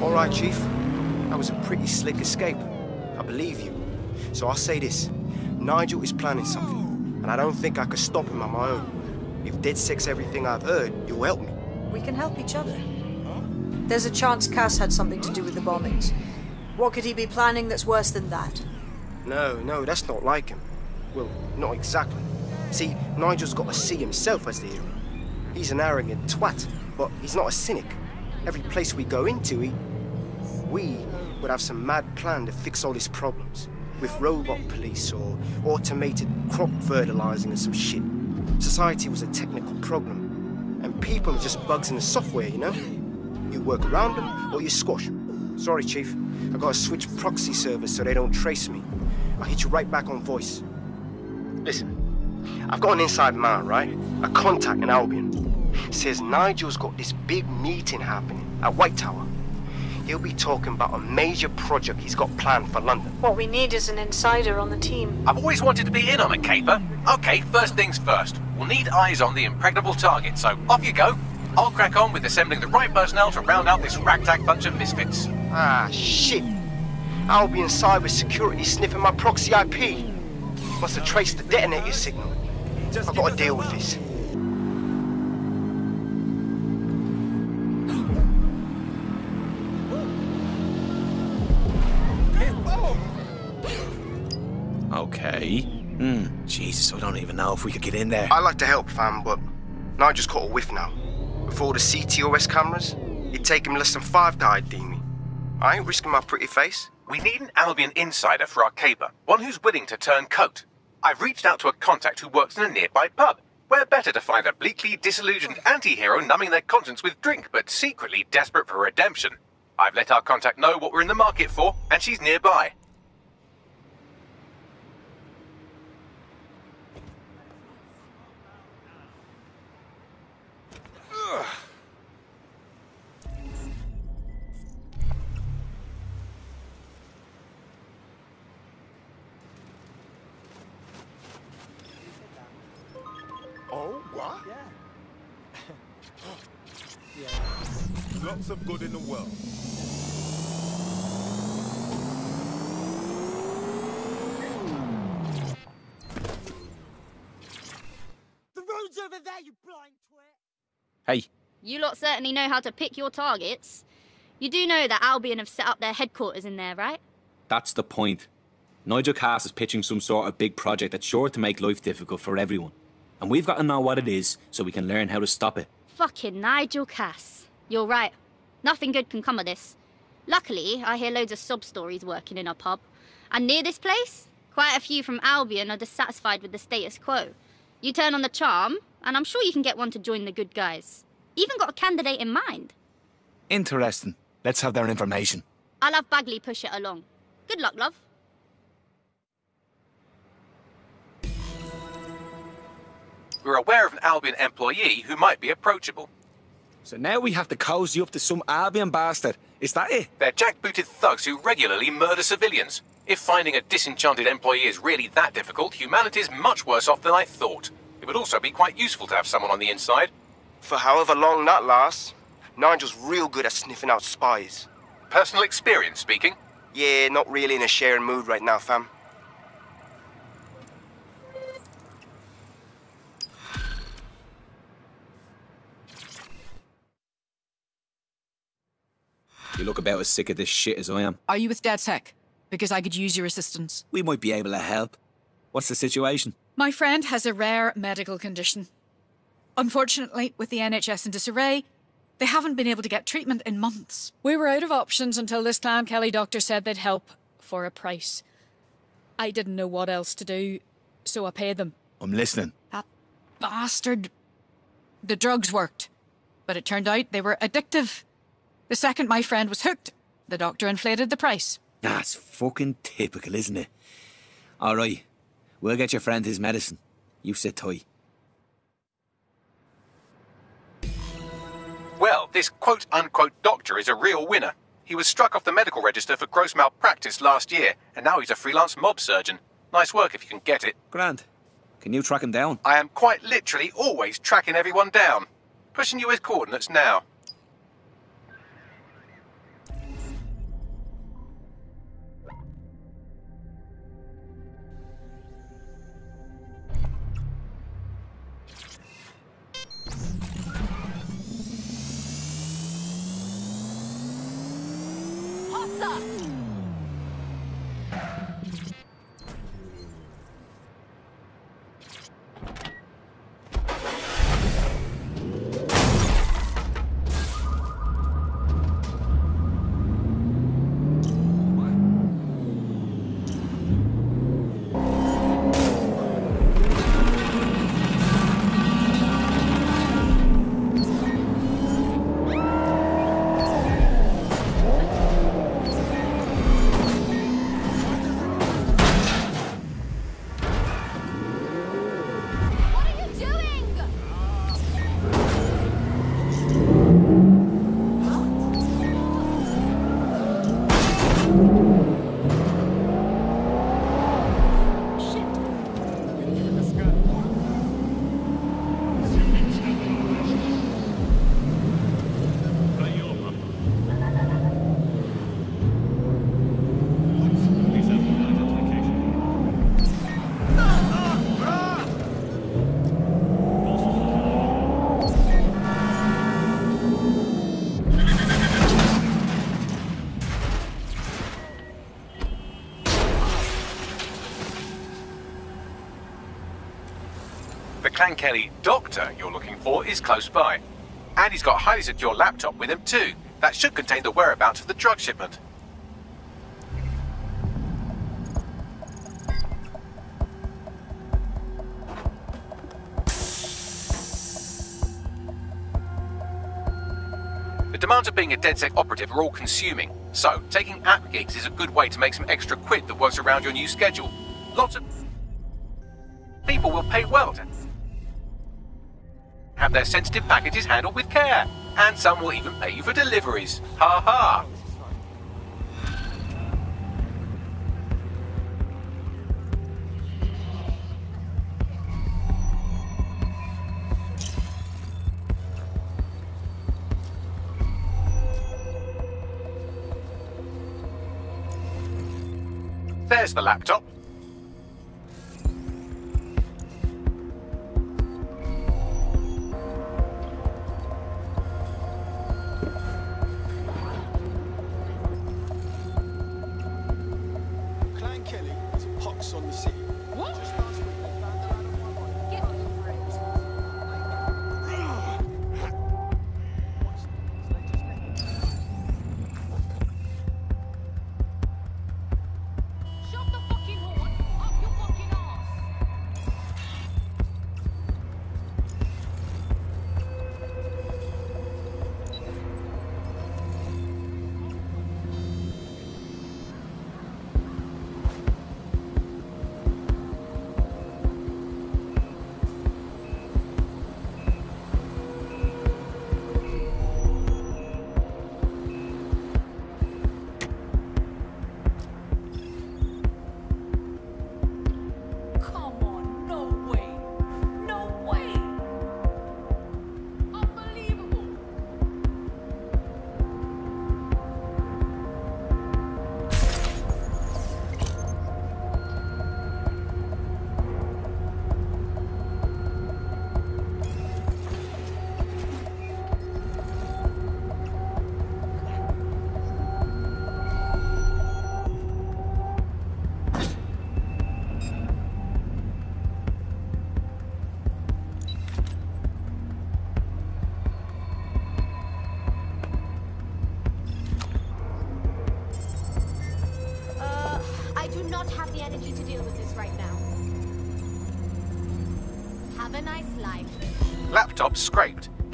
All right, Chief. That was a pretty slick escape. I believe you. So I'll say this. Nigel is planning something, and I don't think I could stop him on my own. If DedSec's everything I've heard, you'll help me. We can help each other. There's a chance Cass had something to do with the bombings. What could he be planning that's worse than that? No, no, that's not like him. Well, not exactly. See, Nigel's got to see himself as the hero. He's an arrogant twat, but he's not a cynic. Every place we go into, he... We would have some mad plan to fix all these problems. With robot police or automated crop fertilizing and some shit. Society was a technical problem. And people are just bugs in the software, you know? You work around them or you squash them. Sorry, Chief. I gotta switch proxy servers so they don't trace me. I'll hit you right back on voice. Listen, I've got an inside man, right? A contact in Albion. Says Nigel's got this big meeting happening at White Tower. He'll be talking about a major project he's got planned for London. What we need is an insider on the team. I've always wanted to be in on a caper. Okay, first things first. We'll need eyes on the impregnable target, so off you go. I'll crack on with assembling the right personnel to round out this ragtag bunch of misfits. Ah, shit. Albion cyber security sniffing my proxy IP. Must have traced the detonator signal. I've got to deal with this. Okay. Hmm. Jesus, I don't even know if we could get in there. I'd like to help, fam, but Nigel's caught a whiff now. Before the CTOS cameras, it'd take him less than five to ID me. I ain't risking my pretty face. We need an Albion insider for our caper, one who's willing to turn coat. I've reached out to a contact who works in a nearby pub. Where better to find a bleakly disillusioned anti-hero numbing their conscience with drink, but secretly desperate for redemption. I've let our contact know what we're in the market for, and she's nearby. What? Yeah. Lots of good in the world. The road's over there, you blind twit! Hey, You lot certainly know how to pick your targets. You do know that Albion have set up their headquarters in there, right? that's the point. Nigel Cass is pitching some sort of big project that's sure to make life difficult for everyone. And we've got to know what it is so we can learn how to stop it. Fucking Nigel Cass. You're right. Nothing good can come of this. Luckily, I hear loads of sob stories working in our pub. And near this place, quite a few from Albion are dissatisfied with the status quo. You turn on the charm, and I'm sure you can get one to join the good guys. Even got a candidate in mind. Interesting. Let's have their information. I'll have Bagley push it along. Good luck, love. We're aware of an Albion employee who might be approachable. So now we have to cozy up to some Albion bastard. Is that it? They're jackbooted thugs who regularly murder civilians. If finding a disenchanted employee is really that difficult, humanity's much worse off than I thought. It would also be quite useful to have someone on the inside. For however long that lasts, Nigel's real good at sniffing out spies. Personal experience speaking. Yeah, not really in a sharing mood right now, fam. You look about as sick of this shit as I am. Are you with DedSec? Because I could use your assistance. We might be able to help. What's the situation? My friend has a rare medical condition. Unfortunately, with the NHS in disarray, they haven't been able to get treatment in months. We were out of options until this Clan Kelly doctor said they'd help for a price. I didn't know what else to do, so I paid them. I'm listening. That bastard. The drugs worked, but it turned out they were addictive. The second my friend was hooked, the doctor inflated the price. That's fucking typical, isn't it? All right. We'll get your friend his medicine. You sit tight. Well, this quote unquote doctor is a real winner. He was struck off the medical register for gross malpractice last year, and now he's a freelance mob surgeon. Nice work if you can get it. Grant, can you track him down? I am quite literally always tracking everyone down. Pushing you his coordinates now. The Clan Kelly doctor you're looking for is close by. And he's got highly secure laptop with him too. That should contain the whereabouts of the drug shipment. The demands of being a DedSec operative are all consuming, so taking app gigs is a good way to make some extra quid that works around your new schedule. Lots of people will pay well to have their sensitive packages handled with care, and some will even pay you for deliveries. Ha ha! There's the laptop.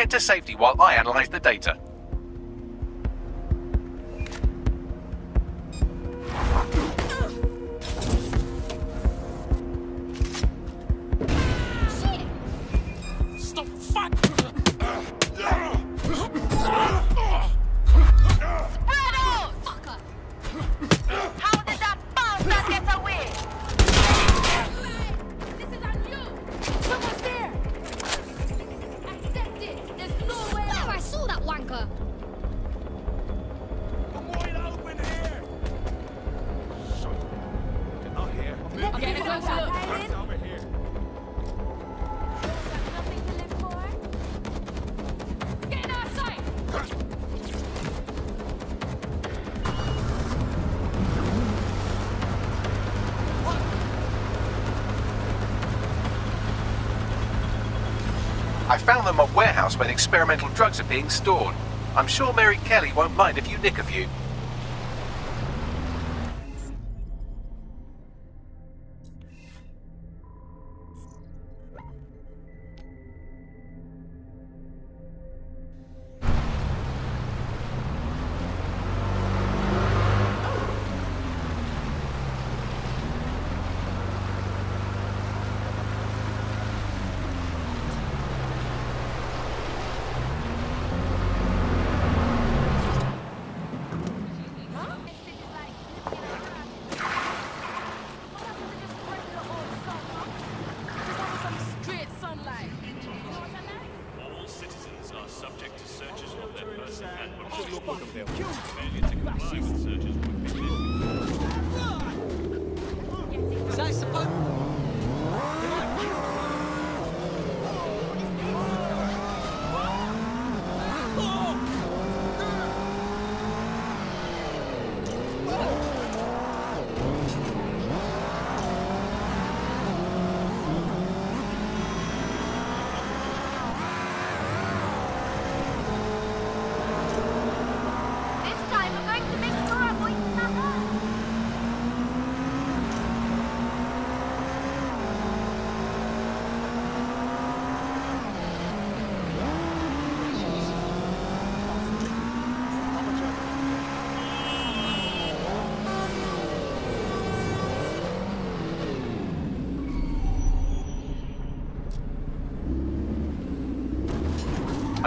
Get to safety while I analyze the data. I found them at warehouse where experimental drugs are being stored. I'm sure Mary Kelly won't mind if you nick a few.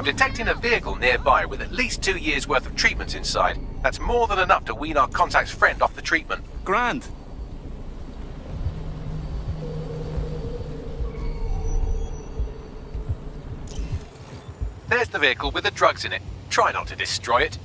I'm detecting a vehicle nearby with at least two years' worth of treatments inside. That's more than enough to wean our contact's friend off the treatment. Grand. There's the vehicle with the drugs in it. Try not to destroy it.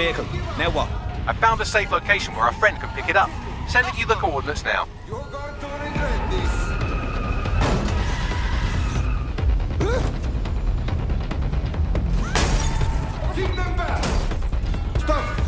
Vehicle. Now what? I found a safe location where our friend can pick it up. Sending you the coordinates now. You're going to regret this. Keep them back. Stop.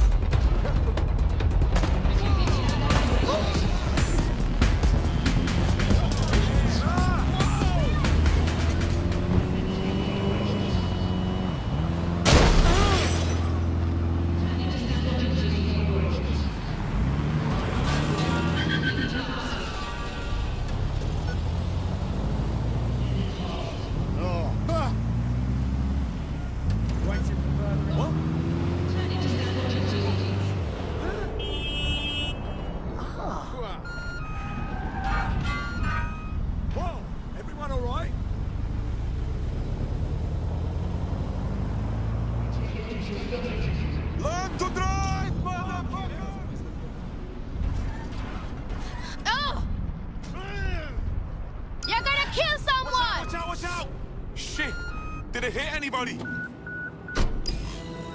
It?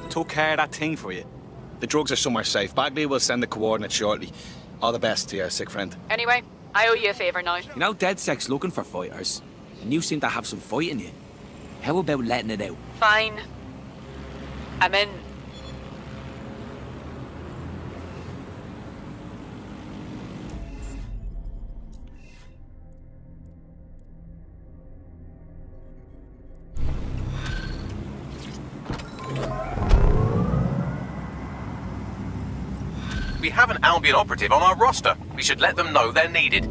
Took care of that thing for you. The drugs are somewhere safe. Bagley will send the coordinates shortly. All the best to your sick friend. Anyway, I owe you a favour now. You know, DedSec looking for fighters, and you seem to have some fight in you. How about letting it out? Fine. I'm in. Have an Albion operative on our roster. We should let them know they're needed.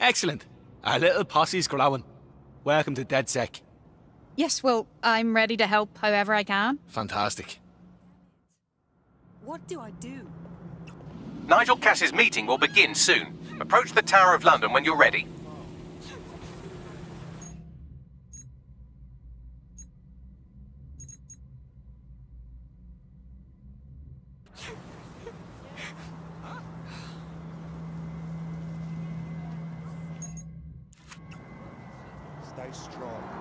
Excellent. Our little posse's growing. Welcome to DedSec. Yes, well, I'm ready to help however I can. Fantastic. What do I do? Nigel Cass's meeting will begin soon. Approach the Tower of London when you're ready. Stay strong.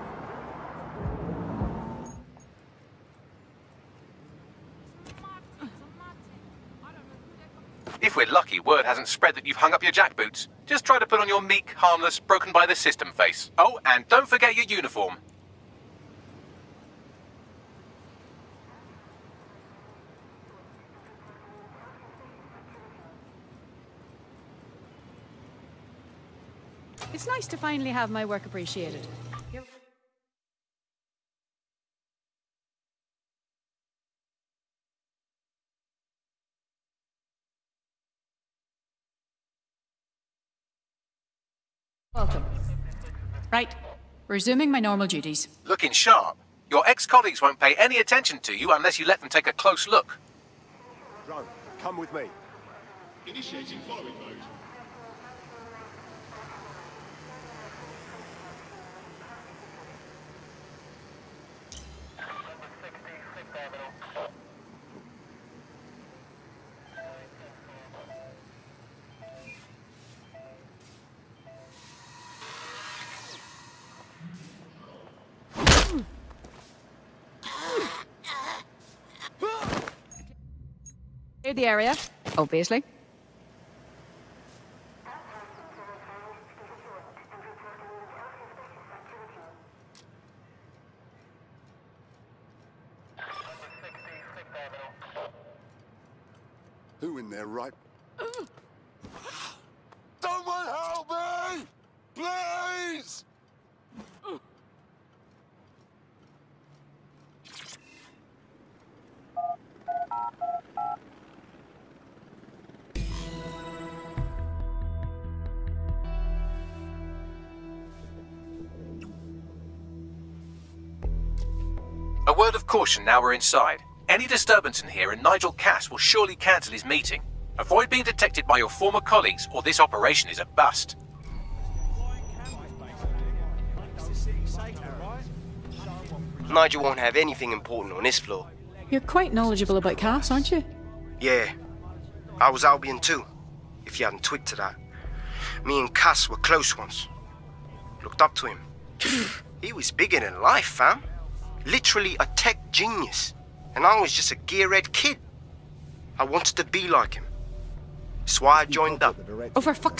If we're lucky, word hasn't spread that you've hung up your jackboots. Just try to put on your meek, harmless, broken by the system face. Oh, and don't forget your uniform. It's nice to finally have my work appreciated. Resuming my normal duties. Looking sharp. Your ex-colleagues won't pay any attention to you unless you let them take a close look. Drone, come with me. Initiating following mode. Clear the area, obviously. Who in there, right? A word of caution now we're inside. Any disturbance in here and Nigel Cass will surely cancel his meeting. Avoid being detected by your former colleagues or this operation is a bust. Nigel won't have anything important on this floor. You're quite knowledgeable about Cass, aren't you? Yeah. I was Albion too, if you hadn't twigged to that. Me and Cass were close once. Looked up to him. he was bigger than life, fam. Literally a tech genius. And I was just a gearhead kid. I wanted to be like him. That's why I joined up. Oh, for fuck's